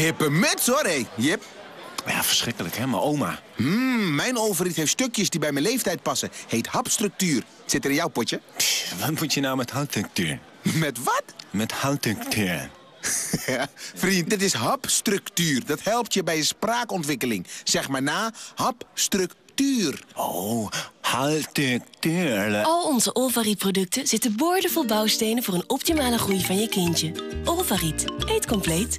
Hippe muts hoor, hé. Jip. Ja, verschrikkelijk, hè? Mijn oma. Mmm, mijn overriet heeft stukjes die bij mijn leeftijd passen. Heet hapstructuur. Zit er in jouw potje? Pff, wat moet je nou met hapstructuur? Met wat? Met hapstructuur. Ja, vriend, dit is hapstructuur. Dat helpt je bij je spraakontwikkeling. Zeg maar na, hapstructuur. Oh, houtstructuur. Al onze Olvarit-producten zitten boordevol bouwstenen... voor een optimale groei van je kindje. Ovariet eet compleet.